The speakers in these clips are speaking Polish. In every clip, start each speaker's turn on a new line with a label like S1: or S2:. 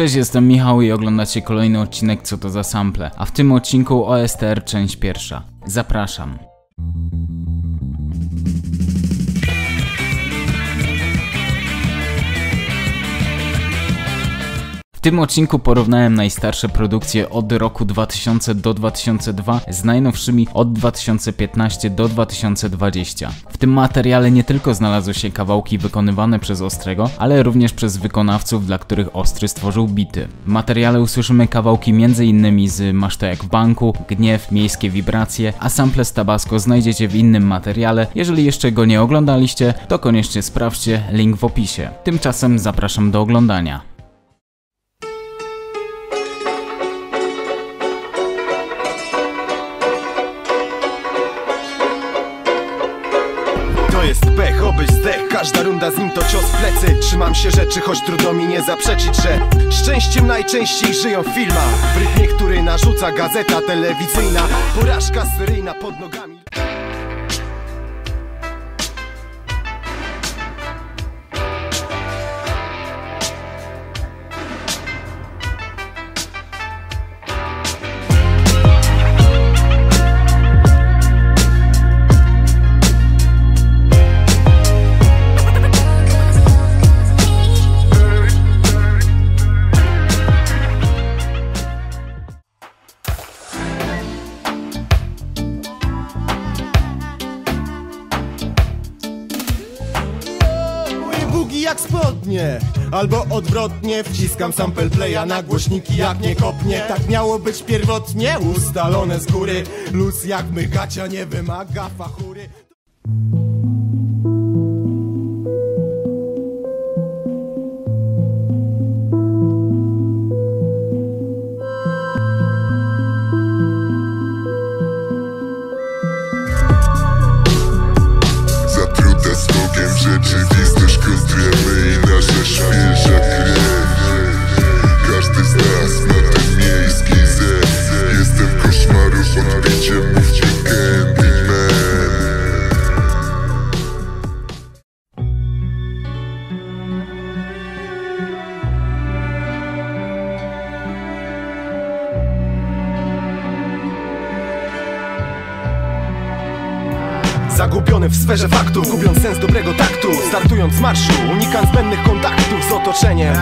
S1: Cześć, jestem Michał i oglądacie kolejny odcinek Co to za sample, a w tym odcinku OSTR część pierwsza. Zapraszam. W tym odcinku porównałem najstarsze produkcje od roku 2000 do 2002 z najnowszymi od 2015 do 2020. W tym materiale nie tylko znalazły się kawałki wykonywane przez Ostrego, ale również przez wykonawców, dla których Ostry stworzył bity. W materiale usłyszymy kawałki m.in. z Masz to jak w banku, Gniew, Miejskie wibracje, a sample z Tabasco znajdziecie w innym materiale. Jeżeli jeszcze go nie oglądaliście, to koniecznie sprawdźcie, link w opisie. Tymczasem zapraszam do oglądania.
S2: Obyś zdech Każda runda z nim to cios w plecy. Trzymam się rzeczy, choć trudno mi nie zaprzeczyć, że Szczęściem najczęściej żyją w filmach. W rytmie, który narzuca gazeta telewizyjna. Porażka seryjna pod nogami Jak spodnie. Albo odwrotnie Wciskam sample playa na głośniki jak nie kopnie. Tak miało być pierwotnie Ustalone z góry. Luz jak mygacia nie wymaga fachury Zagubiony w sferze faktów, gubiąc sens dobrego taktu Startując z marszu, unikam zbędnych kontaktów z otoczeniem.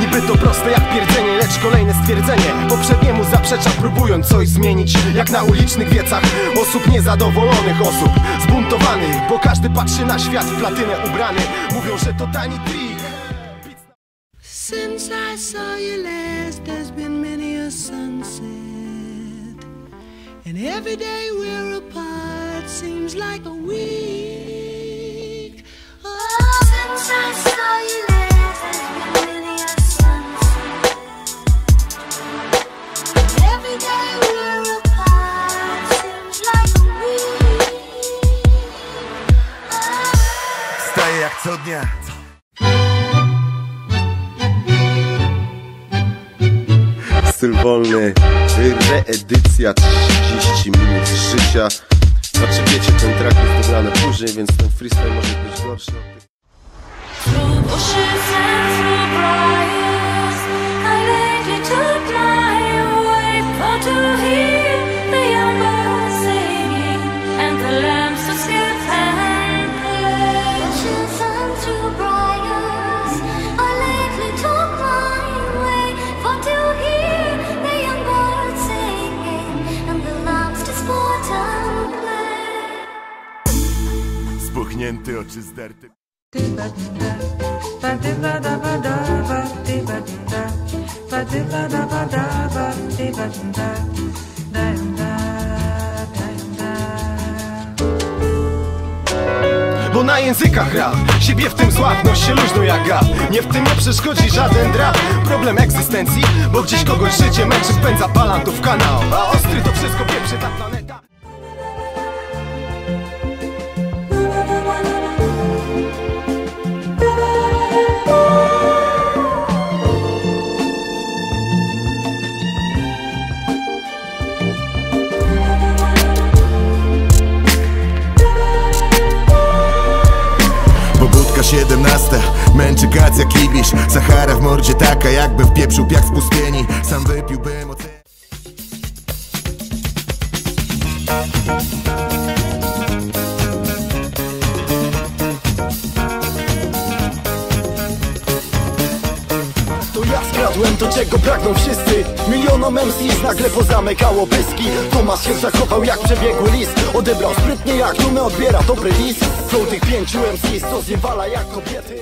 S2: Niby to proste jak pierdzenie, lecz kolejne stwierdzenie. Poprzedniemu zaprzecza, próbując coś zmienić Jak na ulicznych wiecach osób niezadowolonych Osób zbuntowanych, bo każdy patrzy na świat w platynę ubrany. Mówią, że to tani trik.
S3: Since I saw you last, there's been many a sunset. And every day we're apart seems like a week. Oh,
S4: Since I saw you last, there's been many a sunset. Every day we're apart seems like a week.
S2: Staję jak co dnia
S5: Styl wolny, reedycja 30 minut życia dobrany później, więc ten freestyle może być gorszy od tych
S2: Spuchnięty, oczy zderte. Bo na językach gra Siebie w tym sławność się luźno jak gap Nie w tym nie przeszkodzi żaden drap Problem egzystencji Bo gdzieś kogoś życie męczy Wpędza palantów kanał. A ostry to wszystko pieprzy ta planeta
S6: 17 Męczy
S7: Prowokacja, kibisz. Sahara w mordzie taka jakby wpieprzył piach z pustyni. Sam wypiłbym ocean
S2: To ja skradłem to czego pragną wszyscy. Milionom MCs nagle pozamykało pyski. Tomasz się zachował jak przebiegły list Odebrał sprytnie jak dumę odbiera dobry list Flow tych pięciu MCs co zjewala jak kobiety.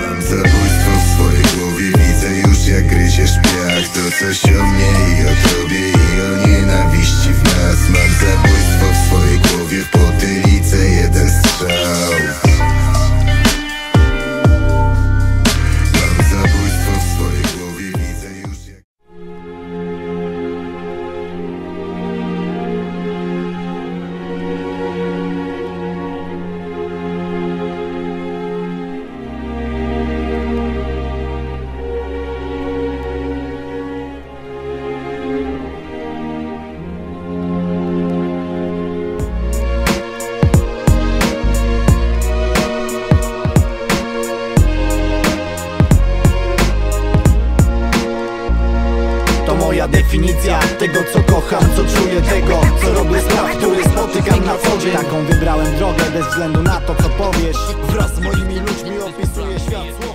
S7: Mam zabójstwo w swojej głowie Widzę już jak gryziesz piach To coś o mnie
S2: moja definicja tego co kocham, co czuję Tego co robię spraw, który spotykam na co dzień.
S8: Taką wybrałem drogę bez względu na to co powiesz.
S2: Wraz z moimi ludźmi opisuję świat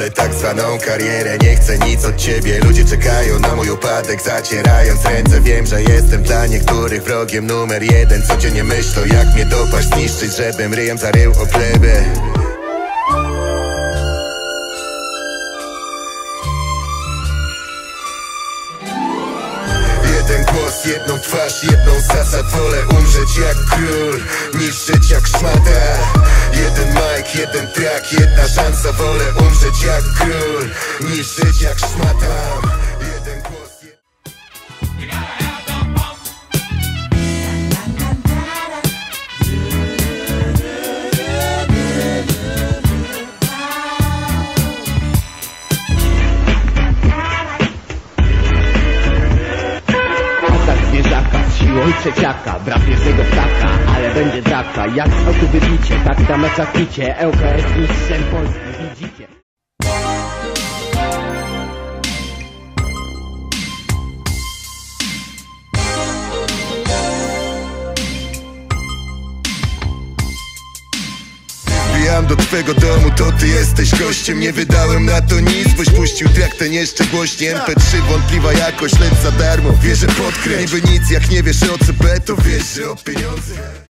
S7: Pierdolę tak zwaną karierę, nie chcę nic od ciebie. Ludzie czekają na mój upadek, zacierając ręce. Wiem, że jestem dla niektórych wrogiem numer jeden. Codziennie myślą jak mnie dopaść, zniszczyć Żebym ryjem zarył o jedną twarz, jedną zasad Wolę umrzeć jak król, niż żyć jak szmata Jeden mic, jeden track, jedna szansa Wolę umrzeć jak król, niż żyć jak szmata
S9: trzeciaka Brat jednego ptaka, ale będzie draka. Jak z autu wybicie, tak na meczach picie ŁKS mistrzem Polski,
S7: do twego domu, to ty jesteś gościem. Nie wydałem na to nic, boś puścił traktę jeszcze głośniej MP3 wątpliwa jakość, lec za darmo Wierzę podkręć, niby nic, jak nie wiesz o CP To wiesz, że o pieniądze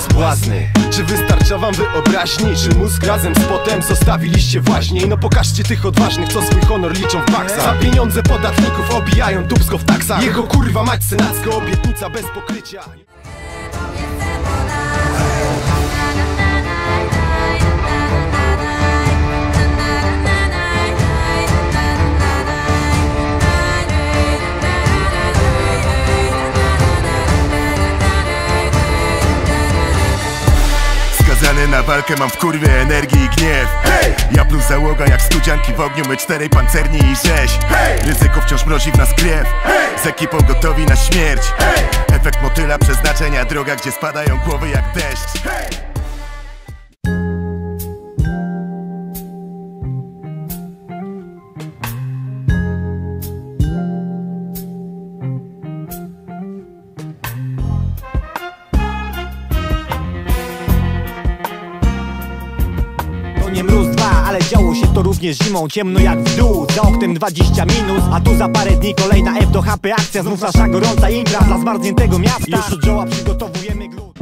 S2: jest? Czy wystarcza wam wyobraźni? Czy mózg razem z potem zostawiliście właśnie? No pokażcie tych odważnych, co swój honor liczą w baksach Za pieniądze podatników obijają dubsko w taksach Jego kurwa mać senacka obietnica bez pokrycia
S7: walkę, mam w kurwie energii i gniew Hej! Ja plus załoga jak studzianki w ogniu, my czterej pancerni i rzeź Hej! Ryzyko wciąż mrozi w nas krew Hej! Z ekipą gotowi na śmierć! Efekt motyla, przeznaczenia, droga, gdzie spadają głowy jak deszcz
S8: to również zimą Ciemno jak w dół, za oknem 20 minus A tu za parę dni kolejna F do HP akcja Znów nasza gorąca impra dla zmarzniętego miasta. Już od przygotowujemy glut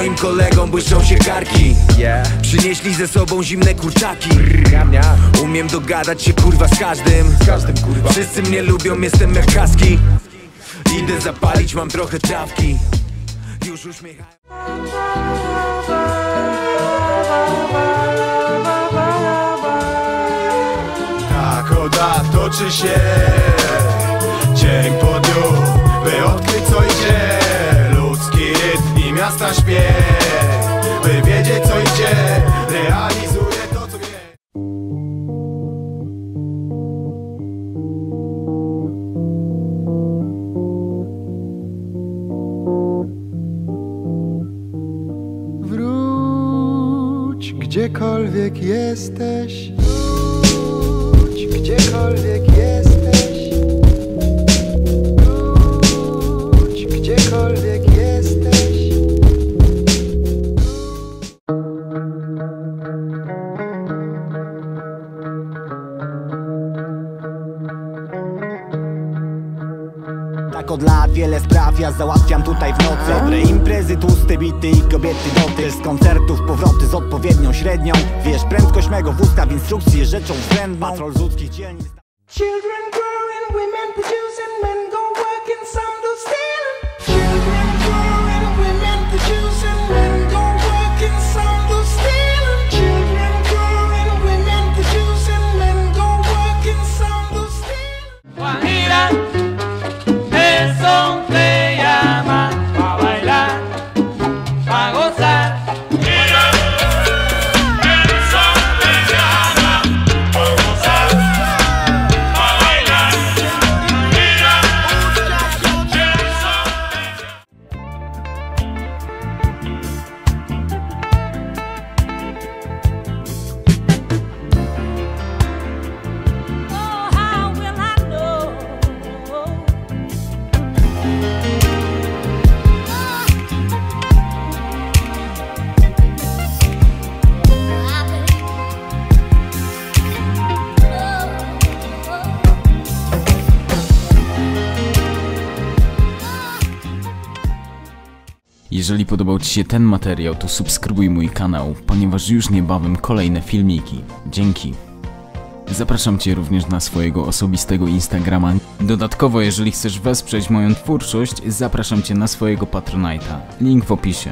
S10: Moim kolegom błyszczą się karki. Przynieśli ze sobą zimne kurczaki. Umiem dogadać się kurwa z każdym. Wszyscy mnie lubią, jestem jak kaski. Idę zapalić, mam trochę trawki. Już uśmiecham
S2: Tak oda toczy się. Dzień po
S11: jesteś. Wróć gdziekolwiek jesteś. Wróć gdziekolwiek jesteś.
S8: Tak od lat wiele spraw ja załatwiam tutaj w Dobre imprezy, tłuste bity i kobiety doty Z koncertów powroty z odpowiednią średnią. Wiesz, prędkość mego wózka w instrukcji jest rzeczą względną. Patrol z ludzkich dzielnic.
S3: Children growing, women producing, men go working, some do stealing.
S1: Jeżeli podobał Ci się ten materiał, to subskrybuj mój kanał, ponieważ już niebawem kolejne filmiki. Dzięki. Zapraszam Cię również na swojego osobistego Instagrama. Dodatkowo, jeżeli chcesz wesprzeć moją twórczość, zapraszam Cię na swojego Patronite'a. Link w opisie.